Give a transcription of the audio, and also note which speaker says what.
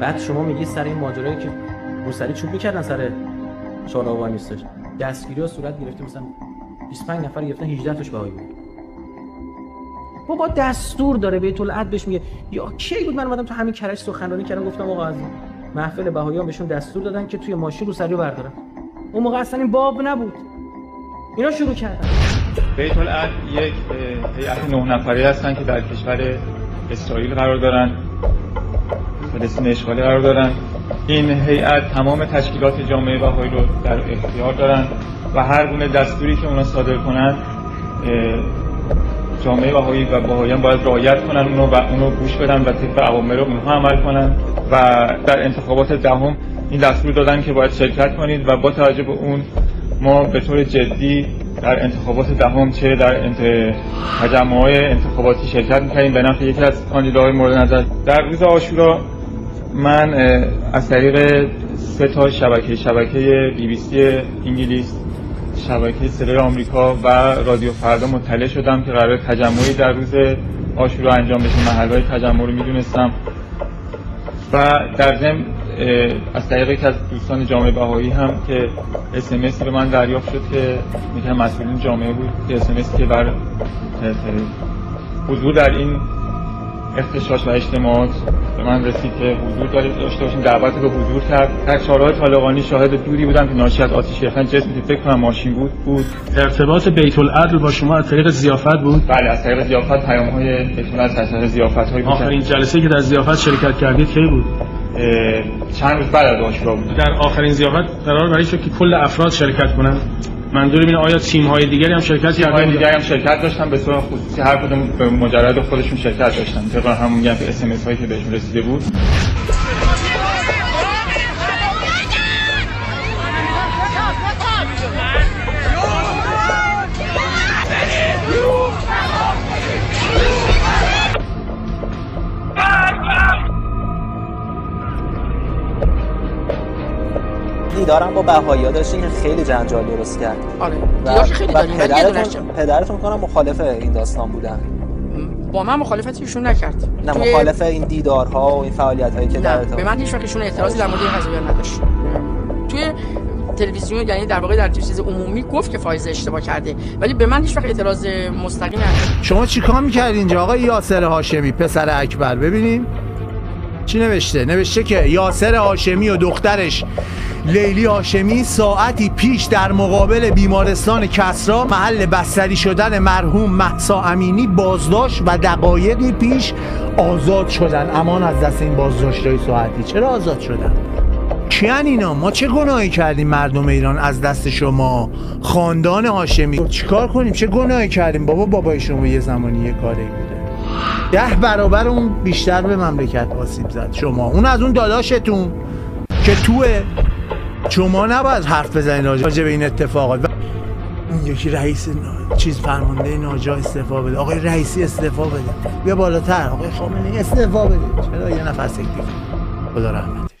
Speaker 1: بعد شما میگی سر این ماجرایی که روسری چوب می‌کردن سر شورا وای نیستش دستگیری ها صورت گرفته مثلا 25 نفر گرفتن 18 تاش بهایی بود. بابا دستور داره بیت العد بهش میگه. یا کی بود؟ من اومدم تو همین کرج سخنرانی کردم گفتم آقا از محفل بهاییان بهشون دستور دادن که توی ماشین روسری رو بردارن. اون موقع اصلا این باب نبود. اینا شروع کردن.
Speaker 2: بیت العد یک هیئت نه نفری هستن که در کشور اسرائیل قرار دارن. فلسطین اشغالی قرار دارن. این هیئت تمام تشکیلات جامعه بهایی رو در اختیار دارن و هر گونه دستوری که اونا صادر کنن جامعه بهایی و بهاییان باید رعایت کنن اونو و اونو گوش بدن و طبق اوامر اونها عمل کنن و در انتخابات دهم این دستور دادن که باید شرکت کنید و با توجه به اون ما به طور جدی در انتخابات دهم چه در انت... های انتخاباتی شرکت می‌کنیم. به نفع یکی از کاندیداهای مورد نظر. در روز آشورا من از طریق سه تا شبکه شبکه بی بی سی انگلیس شبکه صدای آمریکا و رادیو فردا مطلع شدم که قرار تجمعی در روز آشورا انجام بشه. محلهای تجمع رو می‌دونستم. و در ضمن از طریق یکی از دوستان جامعه بهایی هم که اسمسی به من دریافت شد که میگم مسئولین جامعه بود که اسمسی که بر حضور در این اختشاش و اجتماعات به من رسید که حضور داشته باشیم دعوت به حضور کرد. در چهارراه طالقانی شاهد دوری بودم که ناشی از آتش گرفتن جسمی که فکر کنم ماشین بود بود.
Speaker 3: ارتباط بیت العدل با شما از طریق زیافت بود؟
Speaker 2: بله از طریق زیافت پیام های از طریق زیافت های
Speaker 3: آخرین جلسه که در زیافت شرکت کردید کی بود؟
Speaker 2: چند روز بعد از آشورا بود.
Speaker 3: در آخرین زیافت قرار برای شد که کل افراد شرکت کنند؟ منظور اینه آیا تیم های دیگری هم شرکت
Speaker 2: کردن؟ تیم دیگری هم شرکت داشتن به صورت خصوصی هر کدوم به مجرد خودشون شرکت داشتن. طبق همون میگن که اس ام هایی که بهشون رسیده بود.
Speaker 4: دیدارم با بهایی داشتین که خیلی جنجال درست کرد.
Speaker 5: آره دیدار خیلی داریم.
Speaker 4: پدرتون, پدرتون کنم مخالف این داستان بودن.
Speaker 5: با من مخالفتی ایشون نکرد.
Speaker 4: نه توی... مخالف این دیدارها و این فعالیت هایی که
Speaker 5: در به من هیچ وقت ایشون اعتراضی در مورد این قضیه نداشت. توی تلویزیون یعنی در واقع در چیز عمومی گفت که فایز اشتباه کرده ولی به من هیچ وقت اعتراض مستقیم نداشت
Speaker 6: شما چیکار می‌کردین اینجا؟ آقا یاسر هاشمی پسر اکبر ببینیم چی نوشته؟ نوشته که یاسر هاشمی و دخترش لیلی هاشمی ساعتی پیش در مقابل بیمارستان کسرا محل بستری شدن مرحوم محسا امینی بازداشت و دقایقی پیش آزاد شدن. امان از دست این بازداشت ساعتی. چرا آزاد شدن؟ کیان اینا؟ ما چه گناهی کردیم مردم ایران از دست شما؟ خاندان هاشمی. چیکار کنیم؟ چه گناهی کردیم؟ بابا بابای شما یه زمانی یه کاری بوده. ده برابر اون بیشتر به مملکت آسیب زد. شما اون از اون داداشتون که توه. شما نباید حرف بزنید راجع به این اتفاقات. اون یکی رئیس چیز فرمانده ناجا استعفا بده. آقای رئیسی استعفا بده. بیا بالاتر. آقای خامنه‌ای استعفا بده. چرا یه نفر سکتی خدا رحمت